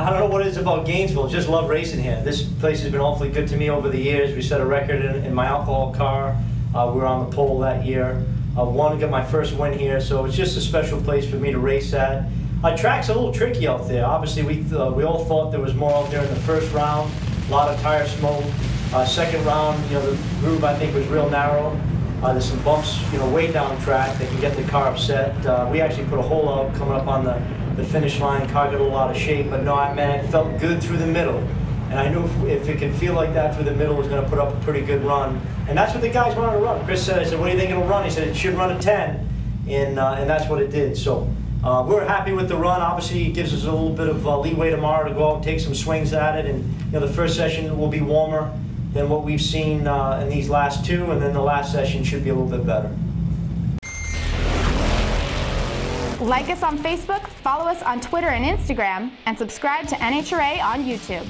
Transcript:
I don't know what it is about Gainesville. Just love racing here. This place has been awfully good to me over the years. We set a record in, in my alcohol car. Uh, we were on the pole that year. I won to get my first win here, so it's just a special place for me to race at. Our track's a little tricky out there. Obviously, we uh, we all thought there was more out there in the first round. A lot of tire smoke. Uh, second round, you know, the groove I think was real narrow. Uh, there's some bumps, you know, way down track that can get the car upset. Uh, we actually put a hole out coming up on the, the finish line. Car got a lot of shape, but no, I man, it felt good through the middle. And I knew if, if it could feel like that through the middle, it was going to put up a pretty good run. And that's what the guys wanted to run. Chris said, I said, what do you think it'll run? He said, it should run a 10. And, uh, and that's what it did. So uh, we're happy with the run. Obviously, it gives us a little bit of uh, leeway tomorrow to go out and take some swings at it. And you know, the first session will be warmer than what we've seen uh, in these last two, and then the last session should be a little bit better. Like us on Facebook, follow us on Twitter and Instagram, and subscribe to NHRA on YouTube.